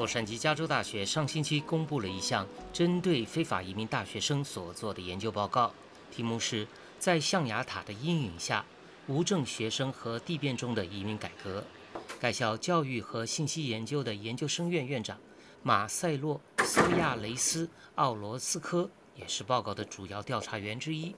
洛杉矶加州大学上星期公布了一项针对非法移民大学生所做的研究报告，题目是在象牙塔的阴影下，无证学生和地变中的移民改革。该校教育和信息研究的研究生院院长马塞洛·苏亚雷斯·奥罗斯科也是报告的主要调查员之一。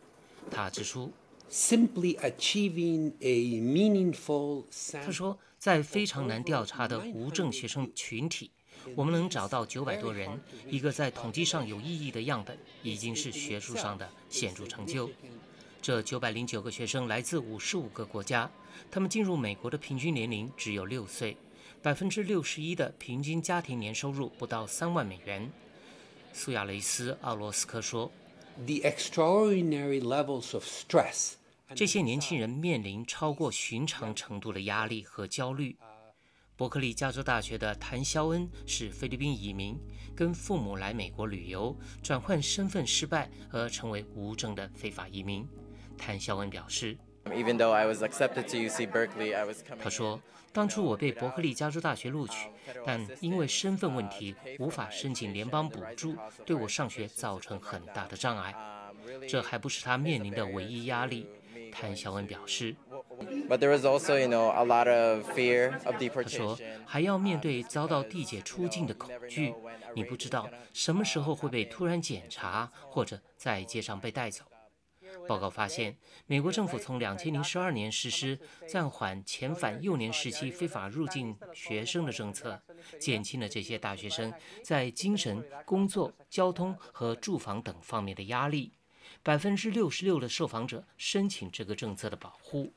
他指出。simply achieving a meaningful 他说，在非常难调查的无证学生群体，我们能找到九百多人，一个在统计上有意义的样本，已经是学术上的显著成就。这九百零九个学生来自五十五个国家，他们进入美国的平均年龄只有六岁，百分之六十一的平均家庭年收入不到三万美元。苏亚雷斯·奥罗斯科说：“The extraordinary levels of stress。”这些年轻人面临超过寻常程度的压力和焦虑。伯克利加州大学的谭肖恩是菲律宾移民，跟父母来美国旅游，转换身份失败而成为无证的非法移民。谭肖恩表示：“他说，当初我被伯克利加州大学录取，但因为身份问题无法申请联邦补助，对我上学造成很大的障碍。这还不是他面临的唯一压力。”谭肖恩表示：“他说还要面对遭到地解出境的恐惧，你不知道什么时候会被突然检查，或者在街上被带走。”报告发现，美国政府从2012年实施暂缓遣返幼年时期非法入境学生的政策，减轻了这些大学生在精神、工作、交通和住房等方面的压力。百分之六十六的受访者申请这个政策的保护。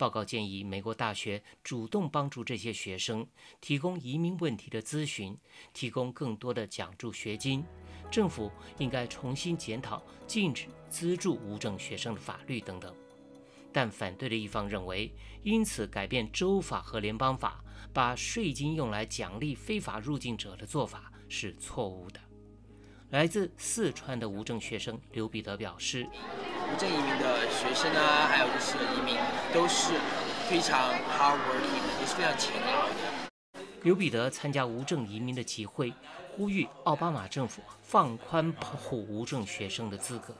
报告建议美国大学主动帮助这些学生，提供移民问题的咨询，提供更多的奖助学金。政府应该重新检讨禁止资助无证学生的法律等等。但反对的一方认为，因此改变州法和联邦法，把税金用来奖励非法入境者的做法是错误的。来自四川的无证学生刘彼得表示：“无证移民的学生啊，还有就是移民，都是非常 hardworking，也是非常勤劳的。”刘彼得参加无证移民的集会，呼吁奥巴马政府放宽保护无证学生的资格。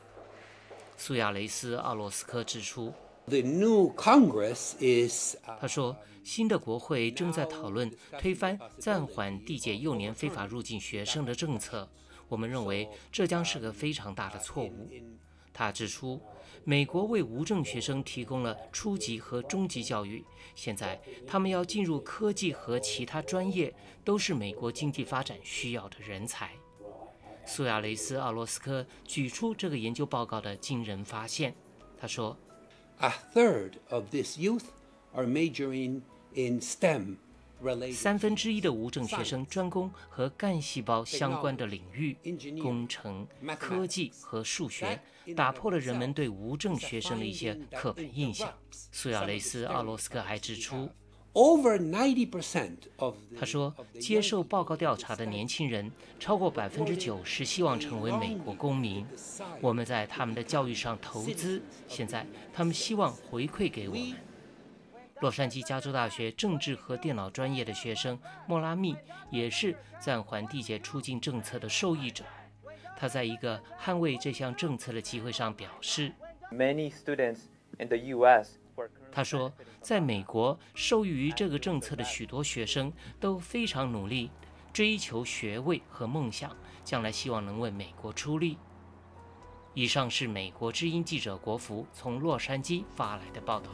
苏亚雷斯·奥洛斯科指出：“The new Congress is…… 他说，新的国会正在讨论推翻暂缓递解幼年非法入境学生的政策。”我们认为这将是个非常大的错误。他指出，美国为无证学生提供了初级和中级教育，现在他们要进入科技和其他专业，都是美国经济发展需要的人才。苏亚雷斯·奥罗斯科举出这个研究报告的惊人发现。他说：“A third of this youth are majoring in STEM。”三分之一的无证学生专攻和干细胞相关的领域，工程、科技和数学，打破了人们对无证学生的一些刻板印象。苏亚雷斯·奥罗斯克还指出，Over of 他说，接受报告调查的年轻人超过百分之九十希望成为美国公民。我们在他们的教育上投资，现在他们希望回馈给我们。洛杉矶加州大学政治和电脑专业的学生莫拉密也是暂缓递解出境政策的受益者。他在一个捍卫这项政策的机会上表示：“Many students in the U.S.” 他说，在美国受益于这个政策的许多学生都非常努力，追求学位和梦想，将来希望能为美国出力。以上是美国之音记者国福从洛杉矶发来的报道。